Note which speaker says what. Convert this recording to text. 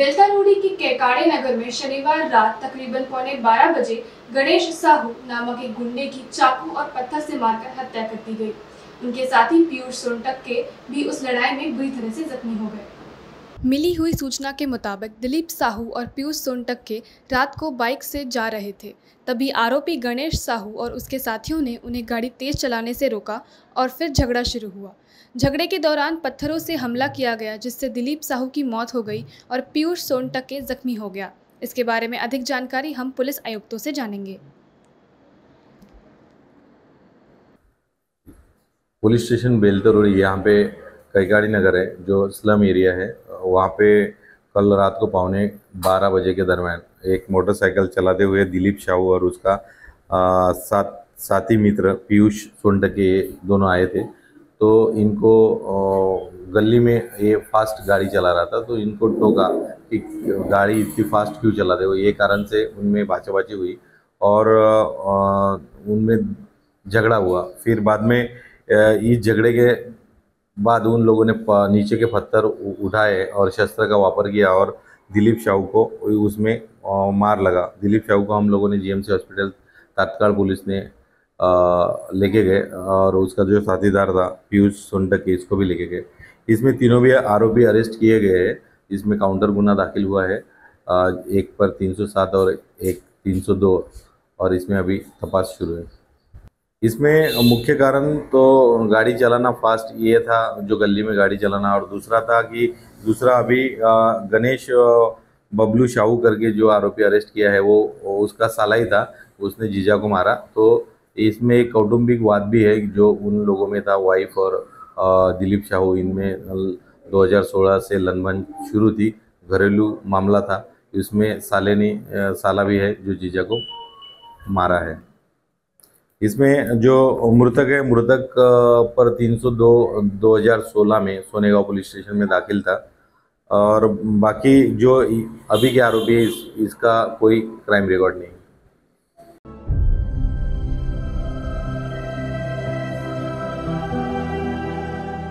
Speaker 1: बेलतारोड़ी के केकाड़े नगर में शनिवार रात तकरीबन पौने 12 बजे गणेश साहू नामक एक गुंडे की चाकू और पत्थर से मारकर हत्या कर दी गई। उनके साथ ही पीयूष सोनटक के भी उस लड़ाई में बुरी तरह से जख्मी हो गए। मिली हुई सूचना के मुताबिक दिलीप साहू और पीयूष सोनटक के रात को बाइक से जा रहे थे। तभी आरोपी गणेश साहू और उसके साथियों ने उन्हें गाड़ी तेज चलाने से रोका और फिर झगड़ा शुरू हुआ। झगड़े के दौरान पत्थरों से हमला किया गया, जिससे दिलीप साहू की मौत हो गई और पीयूष सोनटक के जख्मी हो गया। इसके बारे में अधिक जानकारी हम पुलिस आयुक्तों से जानेंगे।
Speaker 2: पुलिस स्टेशन बेलतर यहाँ पे कैगाड़ी नगर है, जो स्लम एरिया है वहाँ पे कल रात को पौने बारह बजे के दरमियान एक मोटरसाइकिल चलाते हुए दिलीप शाहू और उसका साथ साथी मित्र पीयूष सोनटके दोनों आए थे। तो इनको गली में ये फास्ट गाड़ी चला रहा था तो इनको टोका कि गाड़ी इतनी फास्ट क्यों चला रहे हो? ये कारण से उनमें बाचाबाची हुई और उनमें झगड़ा हुआ। फिर बाद में इस झगड़े के बाद उन लोगों ने नीचे के पत्थर उठाए और शस्त्र का वापर किया और दिलीप शाहू को उसमें मार लगा। दिलीप शाहू को हम लोगों ने जीएमसी हॉस्पिटल तत्काल पुलिस ने लेके गए और उसका जो साथीदार था, पीयूष सोनटक इसको भी लेके गए। इसमें तीनों भी आरोपी अरेस्ट किए गए हैं। इसमें काउंटर गुना दाखिल हुआ है। एक पर 307 और एक 302 और इसमें अभी तपास शुरू है। इसमें मुख्य कारण तो गाड़ी चलाना फास्ट ये था, जो गली में गाड़ी चलाना। और दूसरा था कि दूसरा अभी गणेश बबलू शाहू करके जो आरोपी अरेस्ट किया है, वो उसका साला ही था। उसने जीजा को मारा। तो इसमें एक कौटुंबिक वाद भी है, जो उन लोगों में था वाइफ और दिलीप शाहू। इनमें 2016 से लनबन शुरू थी, घरेलू मामला था। इसमें साले ने साला भी है, जो जीजा को मारा है। इसमें जो मृतक है मृतक पर 302 2016 में सोनेगांव पुलिस स्टेशन में दाखिल था। और बाकी जो अभी के आरोपी है इस, इसका कोई क्राइम रिकॉर्ड नहीं